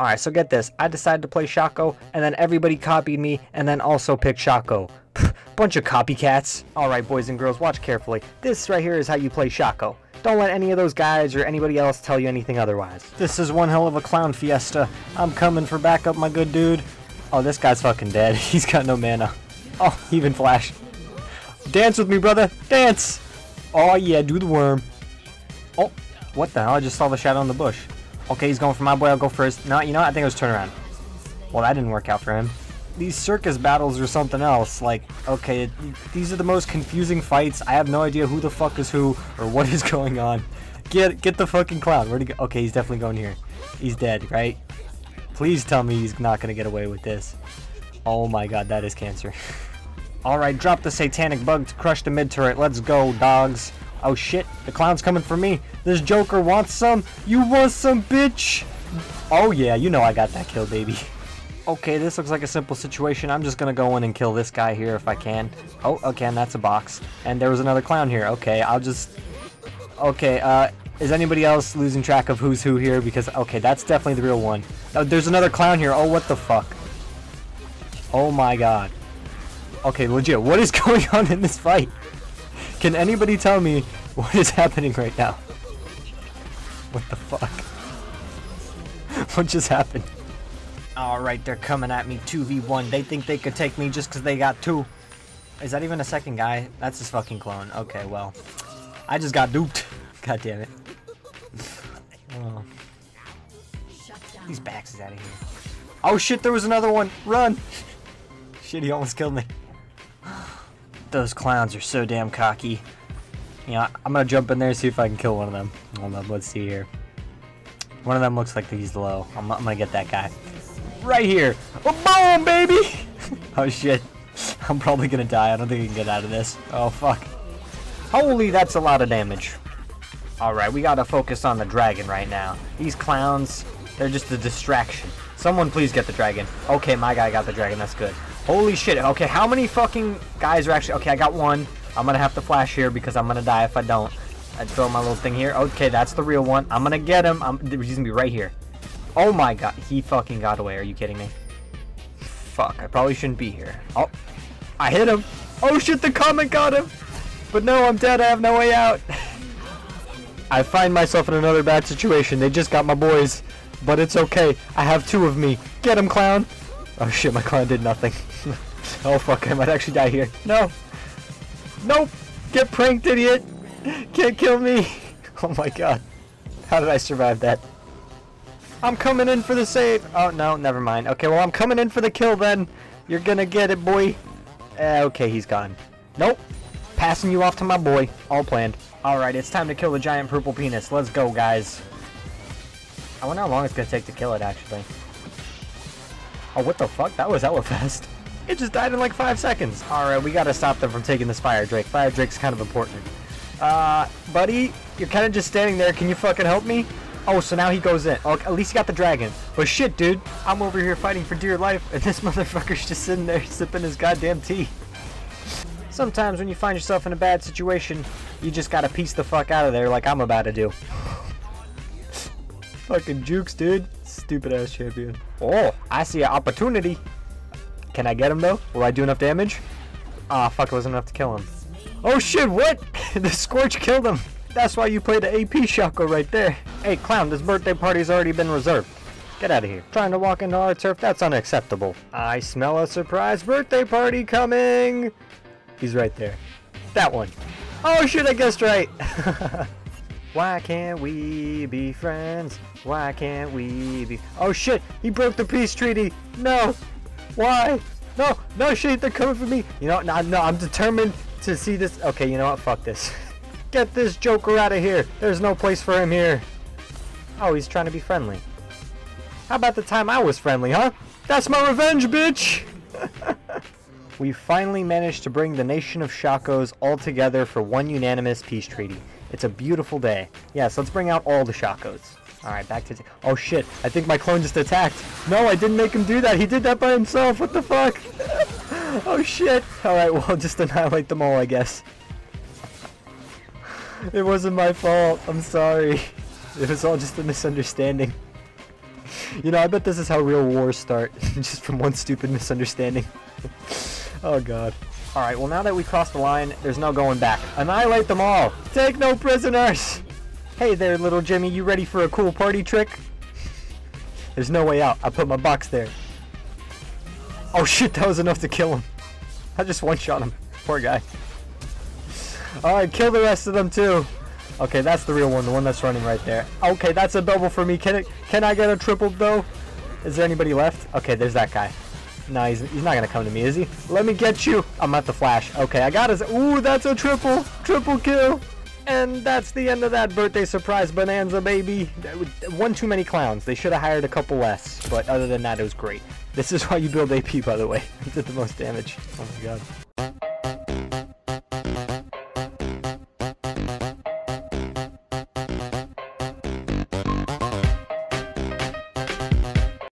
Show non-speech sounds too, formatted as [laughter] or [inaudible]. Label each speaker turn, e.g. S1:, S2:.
S1: Alright, so get this. I decided to play Shaco, and then everybody copied me, and then also picked Shaco. Bunch of copycats. Alright, boys and girls, watch carefully. This right here is how you play Shaco. Don't let any of those guys or anybody else tell you anything otherwise. This is one hell of a clown fiesta. I'm coming for backup, my good dude. Oh, this guy's fucking dead. [laughs] He's got no mana. Oh, even Flash. Dance with me, brother. Dance. Oh, yeah, do the worm. Oh, what the hell? I just saw the shadow in the bush. Okay, he's going for my boy. I'll go first. No, you know what? I think it was turn around. Well, that didn't work out for him. These circus battles are something else. Like, okay, these are the most confusing fights. I have no idea who the fuck is who or what is [laughs] going on. Get get the fucking clown. Where'd he go? Okay, he's definitely going here. He's dead, right? Please tell me he's not gonna get away with this. Oh my god, that is cancer. [laughs] Alright, drop the satanic bug to crush the mid turret. Let's go, dogs. Oh shit, the clown's coming for me. This Joker wants some. You want some, bitch? Oh yeah, you know I got that kill, baby. [laughs] Okay, this looks like a simple situation. I'm just gonna go in and kill this guy here if I can. Oh, okay, and that's a box. And there was another clown here. Okay, I'll just... Okay, uh, is anybody else losing track of who's who here? Because, okay, that's definitely the real one. Oh, there's another clown here. Oh, what the fuck? Oh my god. Okay, legit, what is [laughs] going on in this fight? Can anybody tell me what is happening right now? What the fuck? [laughs] what just happened? Alright, they're coming at me 2v1. They think they could take me just because they got two. Is that even a second guy? That's his fucking clone. Okay, well. I just got duped. [laughs] God damn it. [laughs] Oh. These backs is out of here. Oh shit, there was another one. Run! shit, he almost killed me. Those clowns are so damn cocky. Yeah, I'm gonna jump in there and see if I can kill one of them. Hold on, let's see here. One of them looks like he's low. I'm, I'm gonna get that guy. Right here. Oh, boom, baby! [laughs] oh shit. I'm probably gonna die. I don't think I can get out of this. Oh fuck. Holy, that's a lot of damage. Alright, we gotta focus on the dragon right now. These clowns, they're just a distraction. Someone please get the dragon. Okay, my guy got the dragon. That's good. Holy shit. Okay, how many fucking guys are actually... Okay, I got one. I'm gonna have to flash here because I'm gonna die if I don't. I throw my little thing here. Okay, that's the real one. I'm gonna get him. I'm, he's gonna be right here. Oh my god. He fucking got away. Are you kidding me? Fuck. I probably shouldn't be here. Oh. I hit him. Oh shit, the comet got him. But no, I'm dead. I have no way out. [laughs] I find myself in another bad situation. They just got my boys. But it's okay. I have two of me. Get him, clown. Oh shit, my clown did nothing. [laughs] oh fuck, I might actually die here. No. Nope. Get pranked, idiot. Can't kill me. [laughs] Oh my god. How did I survive that? I'm coming in for the save. Oh no, never mind. Okay, well I'm coming in for the kill then. You're gonna get it, boy. Uh, okay, he's gone. Nope. Passing you off to my boy. All planned. Alright, it's time to kill the giant purple penis. Let's go, guys. I wonder how long it's gonna take to kill it, actually. Oh, what the fuck? That was hella [laughs] fast. It just died in like five seconds. Alright, we gotta stop them from taking this Fire Drake. Fire Drake's kind of important. Uh, buddy, you're kind of just standing there. Can you fucking help me? Oh, so now he goes in. Oh, at least he got the dragon. But shit, dude. I'm over here fighting for dear life, and this [laughs] motherfucker's just sitting there sipping his goddamn tea. Sometimes when you find yourself in a bad situation, you just gotta piece the fuck out of there like I'm about to do. [laughs] Fucking jukes, dude. Stupid ass champion. Oh, I see an opportunity. Can I get him though? Will I do enough damage? Ah, oh, fuck, it wasn't enough to kill him. Oh shit, what? [laughs] the Scorch killed him. That's why you played the AP Shaco right there. Hey, clown, this birthday party's already been reserved. Get out of here. Trying to walk into our turf, that's unacceptable. I smell a surprise birthday party coming. He's right there. That one. Oh shit, I guessed right. [laughs] Why can't we be friends? Why can't we be... Oh shit! He broke the peace treaty! No! Why? No! No shit! They're coming for me! You know, no, no, I'm determined to see this... Okay, you know what? Fuck this. [laughs] Get this Joker out of here! There's no place for him here! Oh, he's trying to be friendly. How about the time I was friendly, huh? That's my revenge, bitch! [laughs] we finally managed to bring the nation of Shacos all together for one unanimous peace treaty. It's a beautiful day. Yes, let's bring out all the Shacos. Alright, back to... Oh shit, I think my clone just attacked. No, I didn't make him do that. He did that by himself. What the fuck? [laughs] oh shit. Alright, well, [laughs] just annihilate them all, I guess. [laughs] it wasn't my fault. I'm sorry. It was all just a misunderstanding. you know, I bet this is how real wars start, just from one stupid misunderstanding. oh god. Alright, well now that we crossed the line, there's no going back. Annihilate them all! Take no prisoners! Hey there, little Jimmy, you ready for a cool party trick? There's no way out. I put my box there. Oh shit, that was enough to kill him. I just one-shot him. Poor guy. Alright, kill the rest of them too. Okay, that's the real one, the one that's running right there. Okay, that's a double for me. Can it? Can I get a triple though? Is there anybody left? Okay, there's that guy. No, he's, he's not gonna come to me, is he? Let me get you! I'm at the flash. Okay, I got his- Ooh, that's a triple! Triple kill! And that's the end of that birthday surprise bonanza, baby. One too many clowns. They should have hired a couple less. But other than that, it was great. This is why you build AP, by the way. [laughs] Did the most damage. Oh my god.